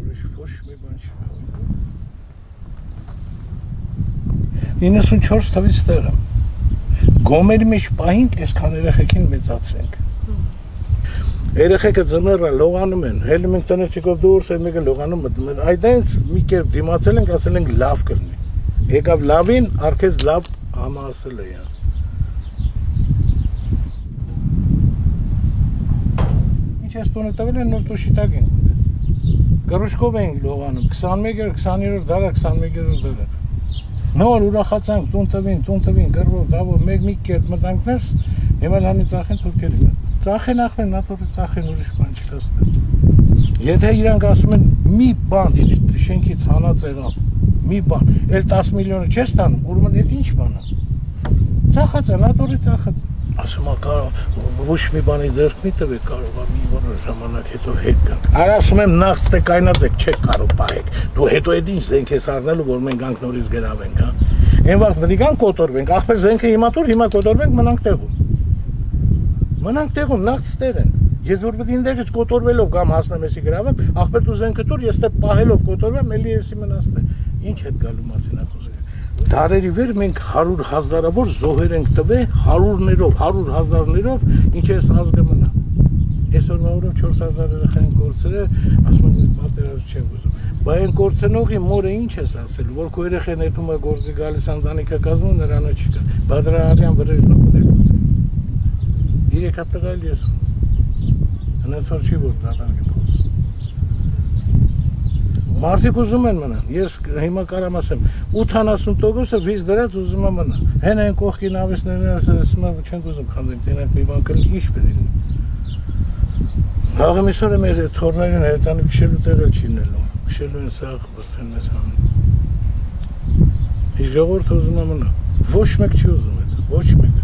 ուրիշ ոչ մի բան չկա։ 94 թվից ստեղը։ Գոմերի մեջ պահինք այսքան երեխեքին մեծացրենք։ Երեխեքը ձմեռը լողանում են, հելում ենք տնեցիկով դուրս, այն մեկը լողանում մտնում են։ Այդենց մի կերպ դիմացել ենք, ասել ենք լավ կլինի։ Եկավ լավին, արքես լավ համասել է։ Ինչ ես տոնը տվել են նոր տոշիտակ են։ Գրուշկով ենք լողանում 21-րդ, 20-րդ դարը, 21-րդ դարը։ Նոր ուրախացանք, տուն տվին, տուն տվին, գրվով, դավով, մեկ մի կերպ մտանք ներս, հիմա լանի ծախեն թուրքերին։ Ծախեն ախմեն, նատորը ծախեն ուրիշ բան չկա ստեղ։ Եթե իրանք ասում են մի բան շենքից հանած եղավ, մի բան, էլ 10 միլիոնը չես տանում, ուրեմն այդ ինչ բան է։ Ծախած է, նատորի ծախած։ Ասում ա ոչ մի բանի ձեռք մի տվեք, կարող է մի որոշ ժամանակ հետո հետ գանք։ Արա ասում եմ նախ ստե կայնած եք, չեք կարող պահեք։ Դու հետո այդ ինչ զենք ես առնելու, որ մենք գանք նորից գրավենք, հա։ Այն վաղ է գանք կոտորվենք, ախպես զենքը հիմա դուր, հիմա կոտորվենք, մնանք տեղում։ Մնանք տեղում, նախ ստեղ են։ Ես որ պետք ինձ կոտորվելով կամ հասնեմ էսի գրավեմ, ախպեր դու զենքը դուր, ես դե պահելով կոտորվեմ, էլի էսի մնաս դե։ Ինչ հետ գալու մասին է խոսքը։ Դարերի վեր մենք 100 հազարավոր զոհեր ենք տվել 100-ներով, 100 հազարներով, ինչ էս ազգը մնա։ Այսօրվա օրով 4000 երեխա են կորցրել, ասում են պատերազմ չեն ուզում։ Բայց այն կորցնողի մորը ինչ ես ասել, որ քո երեխան հետում է գործի գալիս ընտանիքը կազմում նրանը չկա։ Բադրահարյան վրեժնով դեպքում Երեք հատ տղա էլ ես հնաց որ չի որ դատարկ խոսում Մարդիկ ուզում են մնան, ես հիմա կարամ ասեմ 80%-ը վիզ դրած ուզում է մնան Հեն այն կողքի նավիսներն ասում եմ չենք ուզում քանդենք, տենենք մի բան կրել, ինչ պետք է Հաղը միսորը մեզ այդ թորներին հերցանի քշելու տեղ էլ չի նելու Քշելու են սաղ բրթեն մեզ հանում Իսկ ժողովուրդը ուզում է մնա Ոչ մեկ չի ուզում այդ, ոչ մեկը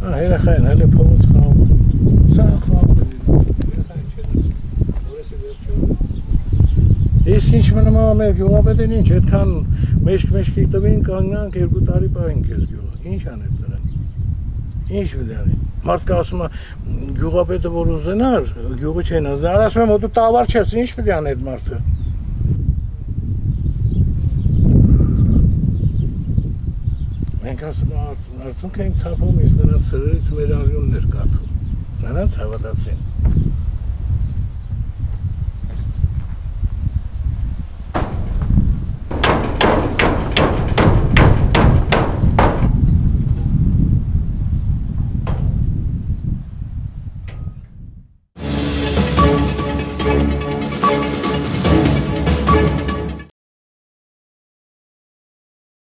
երեխային հələ փողոց խաղում։ Իսկ ինչ մնում է մեր գյուղապետին ինչ, այդքան մեջք-մեջքի տվին կանգնանք երկու տարի պահենք ես գյուղը։ Ինչ անեմ դրան։ Ինչ անի։ Մարդկա ասում է գյուղապետը որ ուզենար, գյուղը չեն ազդար, ասում եմ դու տավար չես, ինչ պետք է անի այդ մարդը։ Մենք ասում արցունք ենք թափում, իսկ նրանց սրերից մեր արյունն էր կաթում։ Նրանց հավատացին։